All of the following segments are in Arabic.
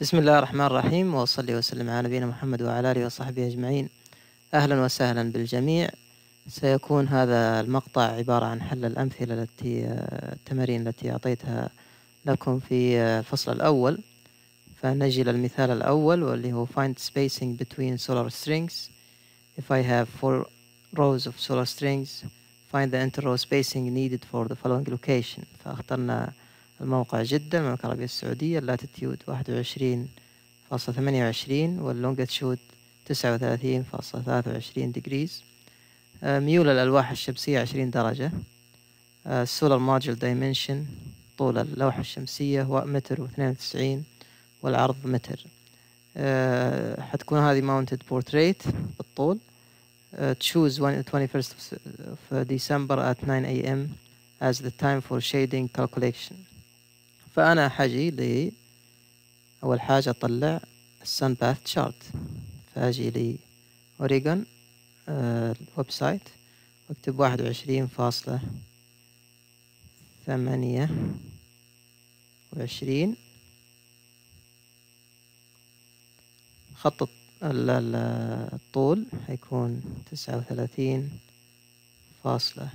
بسم الله الرحمن الرحيم وأصلي وسلم على نبينا محمد وعلى آله وصحبه أجمعين. أهلا وسهلا بالجميع. سيكون هذا المقطع عبارة عن حل الأمثلة التي التمارين التي أعطيتها لكم في الفصل الأول. فنجي للمثال الأول واللي هو find spacing between solar strings. If I have four rows of solar strings find the interrow spacing needed for the following location. فاخترنا الموقع جدة المملكة العربية السعودية ال latitude واحد وعشرين فاصلة ثمانية وعشرين وال longitude تسعة وثلاثين فاصلة ثلاثة وعشرين degrees ميول الألواح الشمسية عشرين درجة. ال solar module dimension طول اللوحة الشمسية هو متر واثنين وتسعين والعرض متر. uh, حتكون هذه mounted portrait بالطول. uh, choose 21st of December at 9 a.m. as the time for shading calculation. فأنا حاجي ل أول حاجة أطلع ال sun path chart. فأجي لي أوريجون ال website وأكتب واحد وعشرين فاصلة ثمانية وعشرين. خط الطول حيكون تسعة وثلاثين فاصلة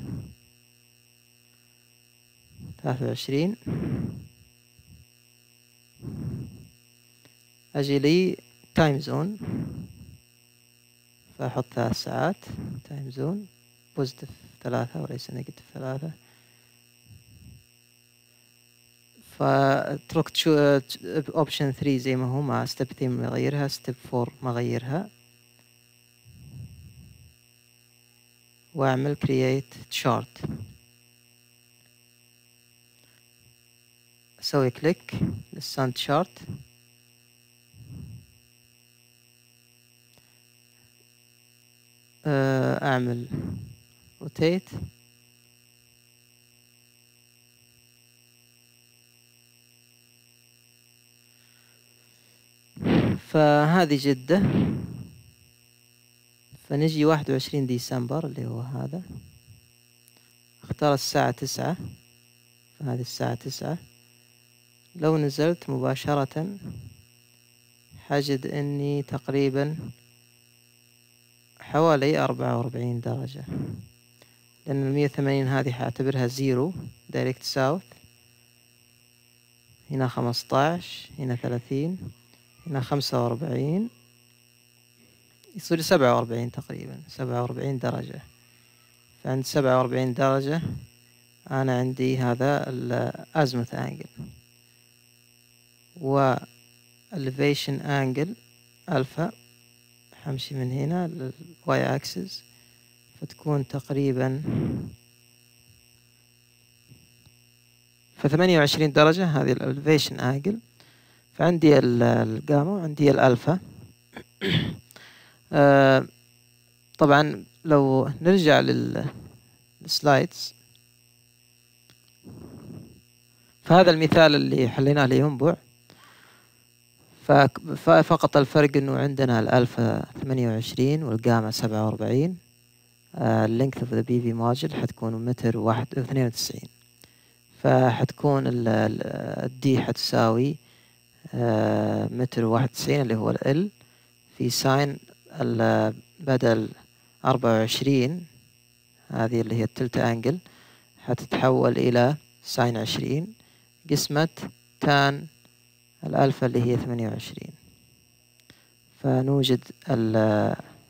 ثلاثة وعشرين. أجي لي time zone فأحط ثلاث ساعات time zone positive ثلاثة وليس negative ثلاثة. show option 3 زي ما هو مع step 3 ما اغيرها step 4 ما اغيرها وأعمل create chart. أسوي click لل sun chart أعمل rotate فهذه جدة. فنجي واحد وعشرين ديسمبر اللي هو هذا. اختار الساعة تسعة. فهذه الساعة تسعة. لو نزلت مباشرة حجد إني تقريبا حوالي أربعة وأربعين درجة. لأن المية وثمانين هذه حأعتبرها zero direct south هنا خمسطاش هنا ثلاثين هنا خمسة وأربعين. يصير سبعة وأربعين تقريبا سبعة وأربعين درجة. فعند سبعة وأربعين درجة أنا عندي هذا الأزمث أنجل و elevation angle ألفا حمشي من هنا للواي أكسس فتكون تقريبا فثمانية وعشرين درجة هذه ال elevation angle فعندي الجاما وعندي الألفا آه طبعا لو نرجع لل slides فهذا المثال اللي حليناه لينبع فقط الفرق إنه عندنا الالفا ثمانية وعشرين والجاما سبعة وأربعين. ال length of the PV module حتكون متر واحد واثنين وتسعين. فحتكون ال D حتساوي متر واحد وتسعين اللي هو ال V sine بدل أربعة وعشرين هذه اللي هي ال tilt angle حتتحول إلى sine عشرين. قسمة tan ال alpha اللي هي ثمانية وعشرين. فنوجد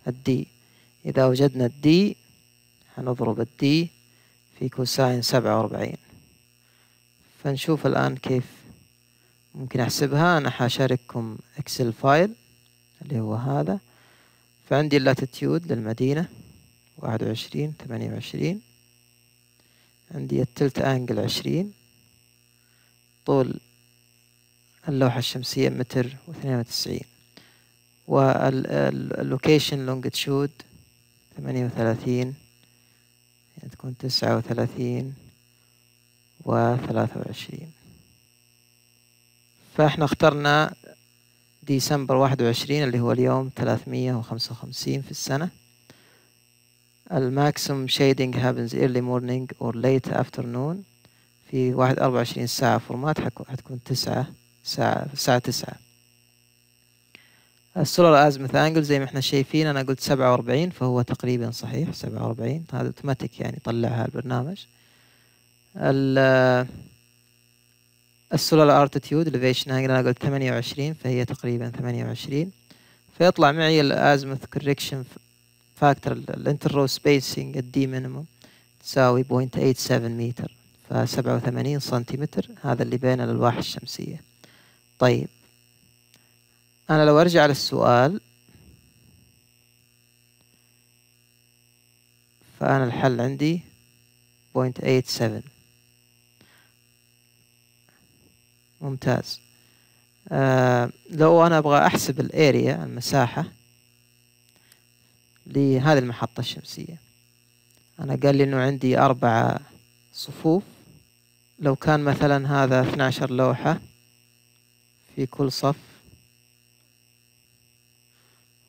ال D. إذا وجدنا ال D حنضرب ال D في cosine سبعة وأربعين. فنشوف الآن كيف ممكن أحسبها. أنا حأشارككم Excel file اللي هو هذا. فعندي ال latitude للمدينة واحد وعشرين ثمانية وعشرين. عندي ال tilt angle عشرين. طول اللوحة الشمسية متر واثنين وتسعين. وال location longitude ثمانية وثلاثين. يعني تكون تسعة وثلاثين وثلاثة وعشرين. فإحنا اخترنا ديسمبر واحد وعشرين اللي هو اليوم ثلاثمية وخمسة وخمسين في السنة. ال maximum shading happens early morning or late afternoon في واحد أربعة وعشرين ساعة format حتكون تسعة. ساعة الساعة تسعة. ال solar azimuth angle زي ما إحنا شايفين أنا قلت سبعة وأربعين فهو تقريبا صحيح سبعة وأربعين. هذا أوتوماتيك يعني طلعها البرنامج. ال solar altitude elevation angle أنا قلت ثمانية وعشرين فهي تقريبا ثمانية وعشرين. فيطلع معي ال azimuth correction factor ال inter-row spacing ال D minimum تساوي point eight seven متر فسبعة وثمانين سنتيمتر هذا اللي بين الألواح الشمسية. طيب. أنا لو أرجع للسؤال فأنا الحل عندي point eight seven ممتاز. آه لو أنا أبغى أحسب ال area المساحة لهذه المحطة الشمسية. أنا قال لي إنه عندي أربعة صفوف. لو كان مثلا هذا 12 لوحة في كل صف.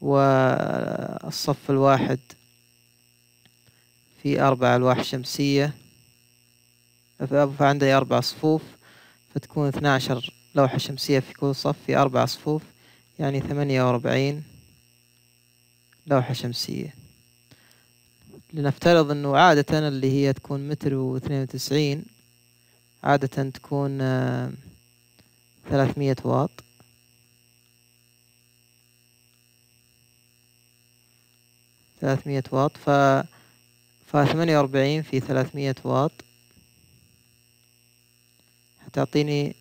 والصف الواحد في أربع ألواح شمسية. فعندي أربع صفوف فتكون 12 لوحة شمسية في كل صف في أربع صفوف يعني ثمانية وأربعين لوحة شمسية. لنفترض إنه عادة اللي هي تكون متر واثنين وتسعين عادة تكون ثلاثمية واط. ثلاثمية واط. ف فثمانية وأربعين في ثلاثمية واط. حتعطيني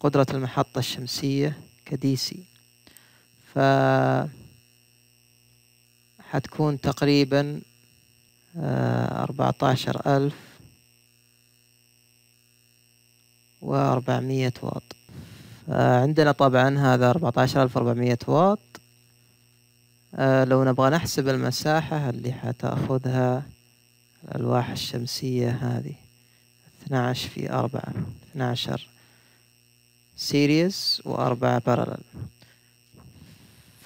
قدرة المحطة الشمسية كدي سي ف حتكون تقريبا أربعتاشر ألف وأربعمية واط. عندنا طبعا هذا أربعتاشر ألف وأربعمية واط. آه، لو نبغى نحسب المساحة اللي حتأخذها الألواح الشمسية هذه اثناعش في أربعة اثناشر series وأربعة parallel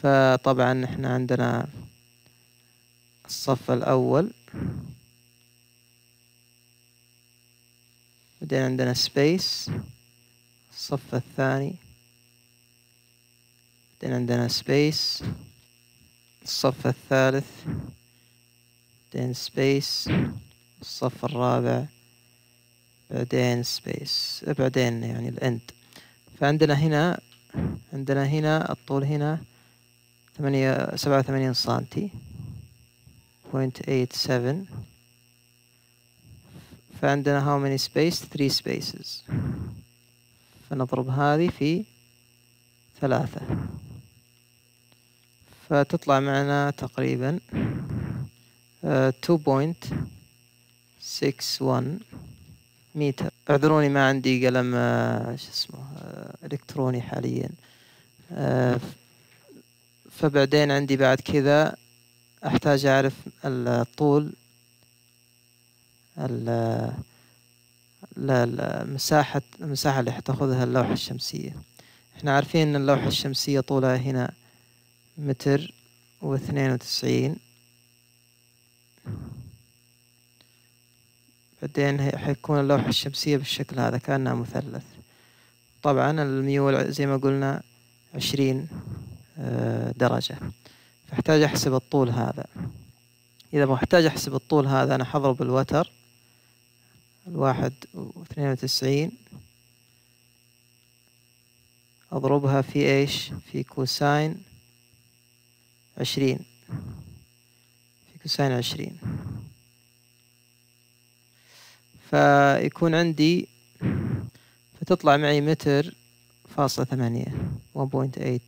فطبعا إحنا عندنا الصف الأول بعدين عندنا space الصف الثاني. بعدين عندنا space الصف الثالث. بعدين space الصف الرابع. بعدين سبيس بعدين يعني الاند فعندنا هنا عندنا هنا الطول هنا ثمانية سبعة وثمانين سنتي 0.87 فعندنا how many space? 3 spaces. فنضرب هذه في ثلاثة. فتطلع معنا تقريبا uh, 2.61 متر اعذروني ما عندي قلم uh, شو اسمه uh, إلكتروني حاليا. uh, فبعدين عندي بعد كذا أحتاج أعرف الطول المساحة المساحة اللي حتاخذها اللوحة الشمسية. إحنا عارفين إن اللوحة الشمسية طولها هنا متر واثنين وتسعين. بعدين حيكون اللوحة الشمسية بالشكل هذا كأنها مثلث. طبعا الميول زي ما قلنا عشرين آه، درجة. فأحتاج أحسب الطول هذا. إذا محتاج أحسب الطول هذا أنا حضرب الوتر. الواحد واثنين وتسعين. أضربها في إيش؟ في cosine عشرين. في cosine عشرين. فيكون عندي فتطلع معي متر فاصلة ثمانية 1.8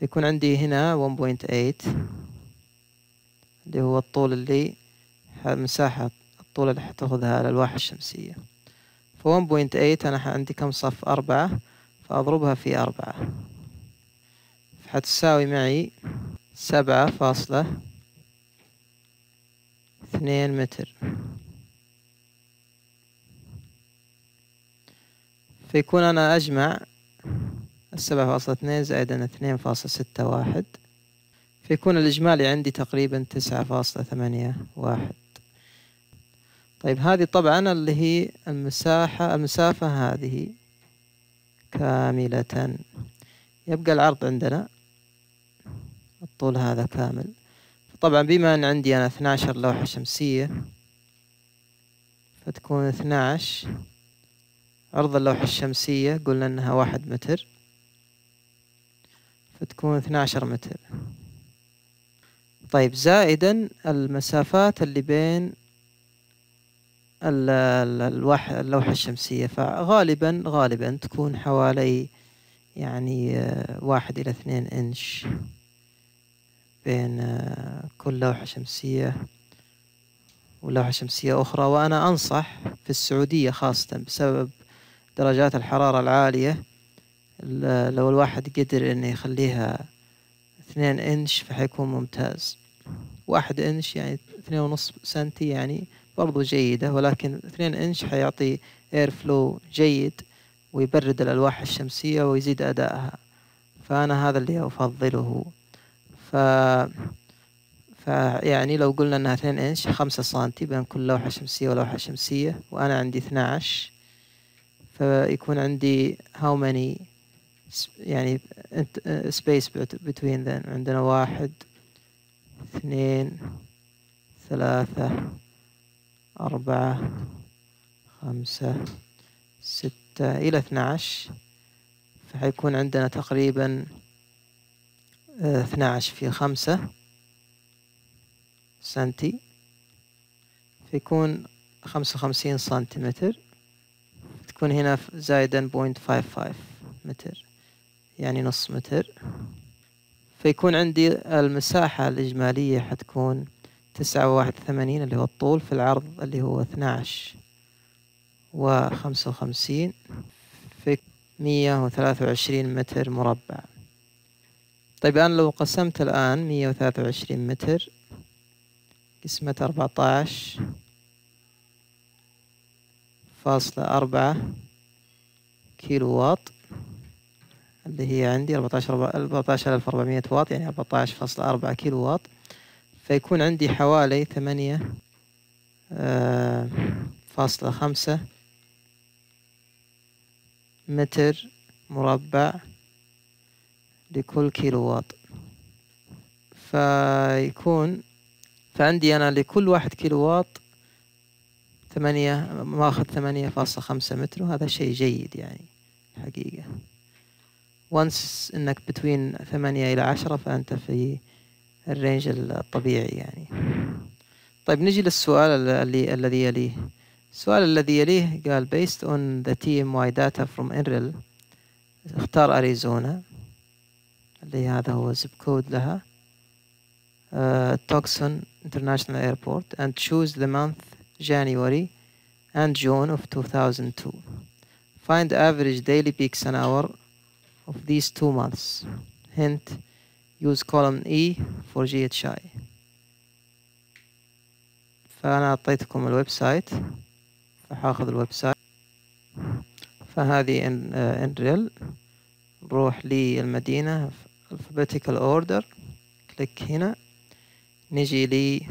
فيكون عندي هنا 1.8 اللي هو الطول اللي مساحة الطول اللي حتاخذها الألواح الشمسية. ف 1.8 أنا عندي كم صف؟ أربعة. فأضربها في أربعة. حتساوي معي سبعة فاصلة اثنين متر. فيكون أنا أجمع السبعة فاصلة اثنين زائد اثنين فاصلة ستة واحد. فيكون الإجمالي عندي تقريبا تسعة فاصلة ثمانية واحد. طيب هذه طبعا اللي هي المساحة المسافة هذه كاملة. يبقى العرض عندنا الطول هذا كامل. طبعا بما أن عندي أنا 12 لوحة شمسية فتكون 12 عرض اللوحة الشمسية قلنا أنها واحد متر فتكون 12 متر. طيب زائدا المسافات اللي بين اللوحة الشمسية. فغالبا غالبا تكون حوالي يعني آه، واحد إلى اثنين إنش بين آه، كل لوحة شمسية ولوحة شمسية أخرى. وأنا أنصح في السعودية خاصة بسبب درجات الحرارة العالية لو الواحد قدر إنه يخليها اثنين إنش فحيكون ممتاز. واحد إنش يعني اثنين ونص سنتي يعني برضو جيدة ولكن اثنين إنش حيعطي اير فلو جيد ويبرد الألواح الشمسية ويزيد أدائها. فأنا هذا اللي أفضله. ف فيعني لو قلنا إنها اثنين إنش خمسة سنتي بين كل لوحة شمسية ولوحة شمسية وأنا عندي اثناعش. فيكون عندي how many يعني space between them. عندنا واحد اثنين ثلاثة. أربعة خمسة ستة إلى اثناعش. فحيكون عندنا تقريبا اثناعش في خمسة سنتي. فيكون خمسة وخمسين سنتيمتر. تكون هنا زايدا point five five متر يعني نص متر. فيكون عندي المساحة الإجمالية حتكون تسعة وواحد ثمانين اللي هو الطول في العرض اللي هو اثناعش وخمسة وخمسين في مية وثلاثة وعشرين متر مربع. طيب أنا لو قسمت الآن مية وثلاثة وعشرين متر قسمة أربعتاش فاصلة أربعة كيلو واط اللي هي عندي أربعتاشر ألف أربعمية واط يعني أربعتاش فاصلة أربعة كيلو واط فيكون عندي حوالي ثمانية آه، فاصلة خمسة متر مربع لكل كيلو واط فيكون فعندي أنا لكل واحد كيلو واط ثمانية ماخذ ثمانية فاصلة خمسة متر وهذا شيء جيد يعني حقيقة. و once إنك between ثمانية إلى عشرة فأنت في الرينج الطبيعي يعني طيب نجي للسؤال اللي الذي يليه السؤال الذي يليه قال based on the TMY data from Enril اختار أريزونا اللي هذا هو زب كود لها توكسون International Airport and choose the month January and June of 2002 find average daily peaks an hour of these two months hint use column E for GHI فأنا أعطيتكم الويب سايت فحاخذ ال website فهذه NREL نروح للمدينة alphabetical order. click هنا. نجي لي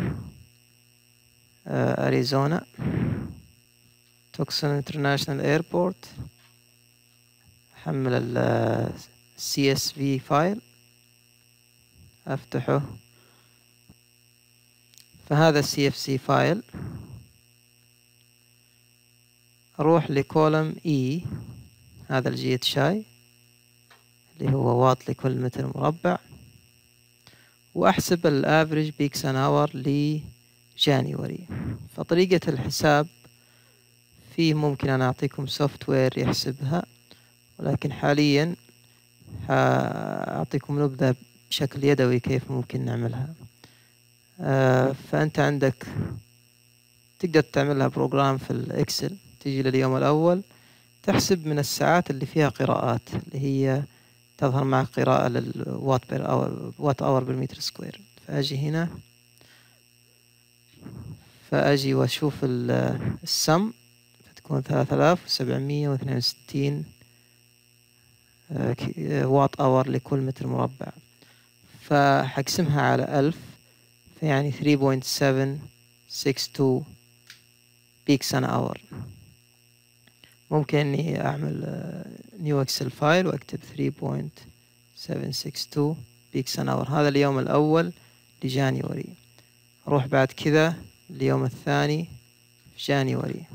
أريزونا. Tucson International Airport أحمل ال CSV file أفتحه. فهذا CSV file أروح ل column E. هذا ال GHI اللي هو واط لكل متر مربع. وأحسب ال average peak sun hour ل January فطريقة الحساب فيه ممكن أنا أعطيكم software يحسبها ولكن حاليا أعطيكم نبذة بشكل يدوي كيف ممكن نعملها. آه، فأنت عندك تقدر تعملها program في ال Excel تيجي لليوم الأول تحسب من الساعات اللي فيها قراءات اللي هي تظهر مع قراءة لل watt per أو watt hour بال meter square فأجي هنا فأجي وأشوف السم فتكون ثلاثة آلاف وسبعمية واثنين وستين watt hour لكل متر مربع. فحقسمها على ألف فيعني 3.762 peak sun hour ممكن إني أعمل new Excel file وأكتب 3.762 peak sun hour هذا اليوم الأول ل January. أروح بعد كذا اليوم الثاني في January.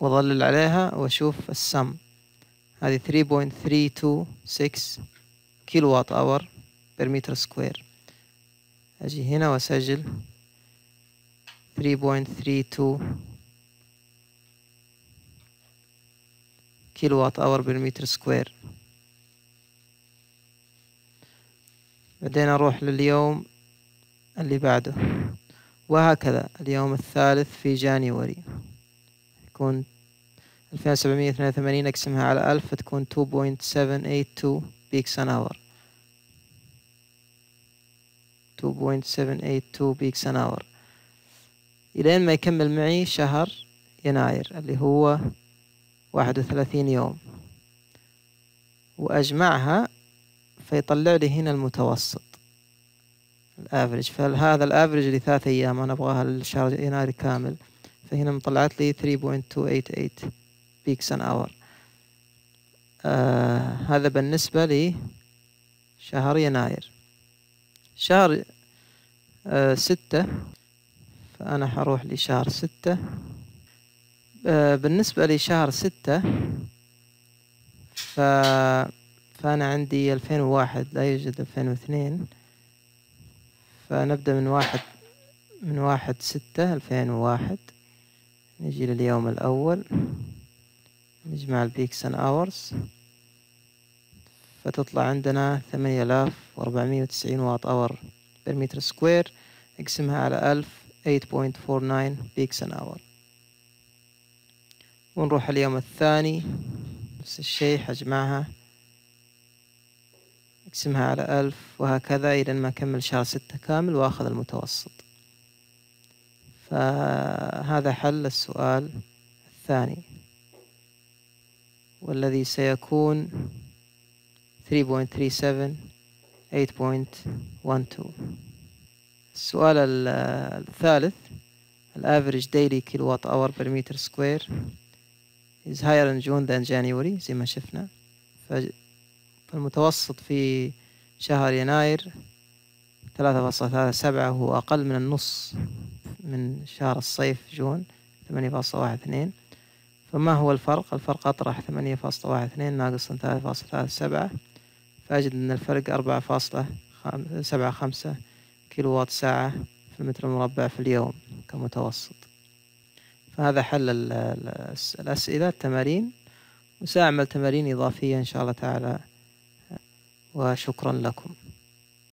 وأظلل عليها وأشوف السم. هذه 3.326 kilowatt hour meter square. أجي هنا وأسجل. 3.32 kilowatt hour بال meter square بعدين أروح لليوم اللي بعده. وهكذا اليوم الثالث في January. يكون ألفين سبعمية اثنين وثمانين أقسمها على ألف تكون two point seven 2.782 peak sun hour إلين ما يكمل معي شهر يناير اللي هو واحد وثلاثين يوم. وأجمعها فيطلع لي هنا المتوسط. ال average فهذا ال average لثلاث أيام أنا أبغاها لشهر يناير كامل. فهنا طلعت لي 3.288 peak sun hour آه هذا بالنسبة لشهر يناير. شهر آه ستة. فأنا حروح لشهر ستة. آه بالنسبة لشهر ستة ف... فأنا عندي ألفين وواحد لا يوجد ألفين واثنين. فنبدأ من واحد من واحد ستة ألفين وواحد. نجي لليوم الأول. نجمع ال peak sun hours فتطلع عندنا ثمانية آلاف وأربعمية وتسعين watt hour بال meter square نقسمها على ألف 8.49 peak sun hour ونروح اليوم الثاني نفس الشي حجمعها اقسمها على ألف وهكذا إلى ما أكمل شهر ستة كامل وأخذ المتوسط. فهذا حل السؤال الثاني. والذي سيكون 3.37 8.12 السؤال الثالث ال average daily kilowatt hour per meter square is higher in June than January زي ما شفنا. فالمتوسط في شهر يناير ثلاثة فاصلة ثلاثة سبعة هو أقل من النص من شهر الصيف جون ثمانية فاصلة واحد اثنين. فما هو الفرق؟ الفرق أطرح ثمانية فاصلة واحد اثنين ناقص ثلاثة فاصلة ثلاثة سبعة. فأجد أن الفرق أربعة فاصلة سبعة خمسة كيلو وات ساعة في المتر المربع في اليوم كمتوسط. فهذا حل الأسئلة التمارين. وسأعمل تمارين إضافية إن شاء الله تعالى. وشكرا لكم.